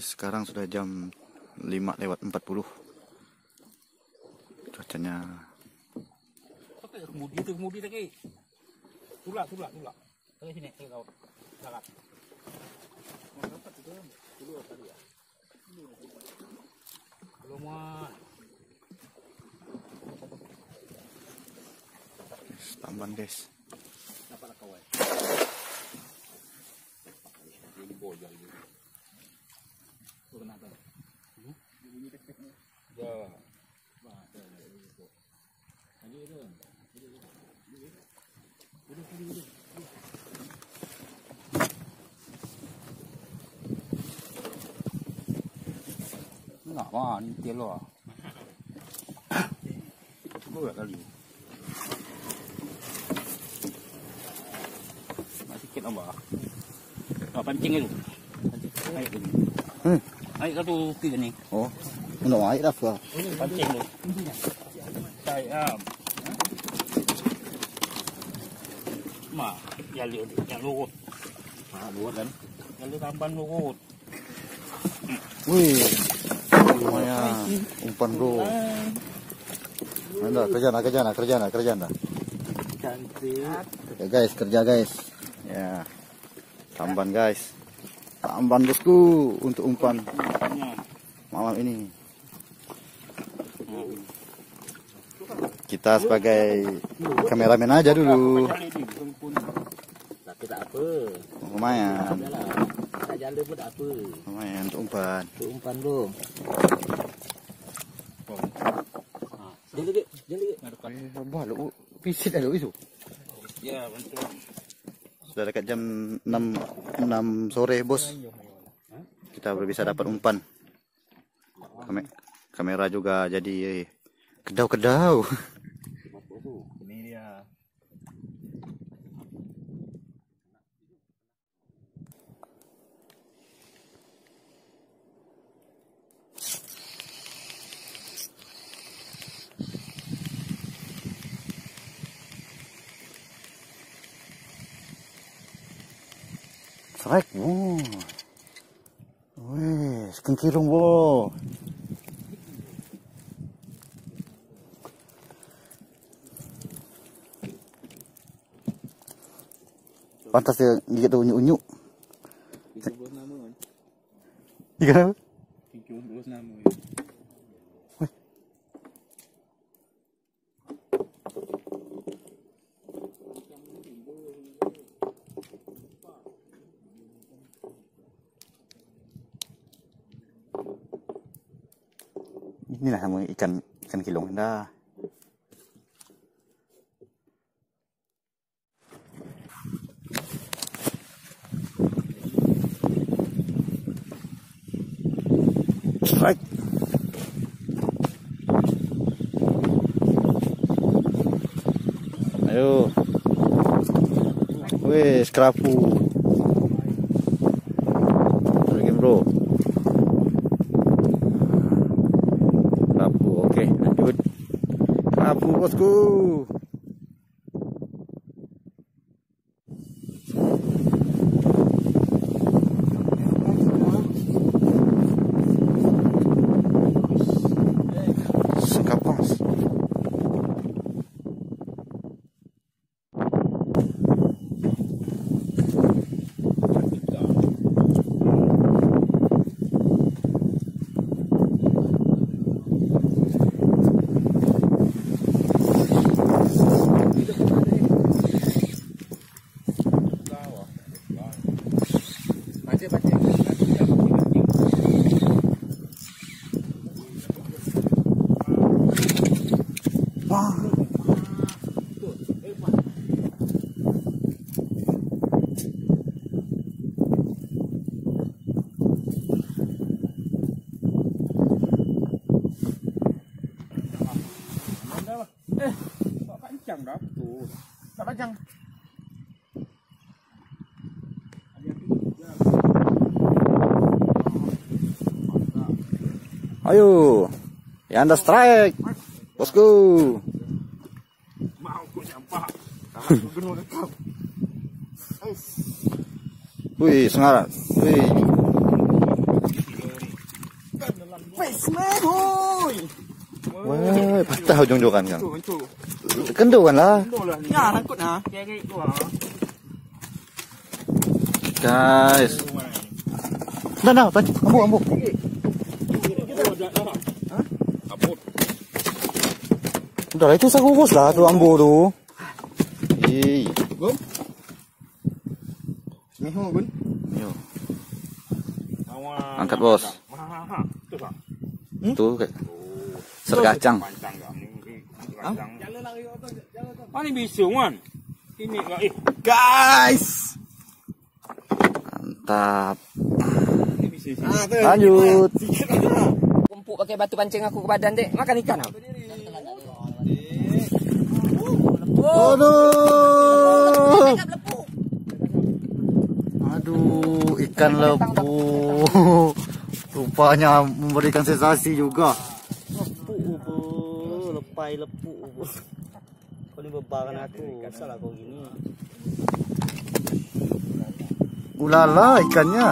sekarang sudah jam 5 lewat 40 cuacanya Oke, kemudi itu kemudi lagi. Tulak, tulak, tulak. Ke sini, ke kau. Belum tamban Dapat lah kawan. Ini bojol ini. Hmm? Ya. Wah, tu itu. Lagi itu. Enggak, wah, ni tiap lo. Gue kali. Masih sikit apa? Ah, pancing dulu. Pancing. Hmm. Air satu tiga ni. oh minum air dah Fuad. Pancing. Cai am. Ya yang lurut. Lurut kan? Yang lihat tampan lurut. wih lumayan umpan bro Anda kerja nak kerja nak kerja nak kerja nak Cantik. ya guys kerja guys ya tamban guys tamban bosku untuk umpan malam ini kita sebagai kameramen aja dulu Tapi tak apa. lumayan. Tak jalan pun tak apa. lumayan untuk umpan Untuk umpan tu. Jalan dek, jalan dek. Wah, lu pisit dah lu itu. Ya, betul. Sudah dekat jam 6 6 sore, Bos. Kita baru bisa dapat umpan. Kame- kamera juga jadi kedau-kedau. Strike, wow. Wes, kengkirung, bo. Pantas dia gigit tu unyuk-unyuk. Tiga belas nama kan? Iya kan? Tiga belas nama. Inilah nama ikan ikan kilong dah. Strike. Ayo. Wes, kerapu. Lagi bro. Kerapu, oke lanjut. Kerapu bosku. Baca baca. Wah. Eh, tak pancang dah tu. Tak pancang. Ayo. Ya anda strike. Bosku. Wih, semangat. Wih. Wah, patah ujung jokan tu. Kendu kan lah. Ya, nah. Ah. Guys. Dah, tadi ambu ambu. Apot. Udah lah itu saya kukus lah tu ambu tu. Ih, Gum. Meho gun. yo. Angkat, bos. Ha ha ha. Tu tak. Tu kayak sergacang. Pancang tak ni. Pancang. Mana bisa kan? Ini lah eh. Guys. Mantap. Ini. Lanjut. Kumpuk pakai batu pancing aku ke badan dek. Makan ikan tau. Aduh. Aduh, ikan lepu. Rupanya memberikan sensasi juga. Lepuk apa? Lepai lepuk apa? Kau ni bebaran aku. Salah kau gini. Ulala ikannya.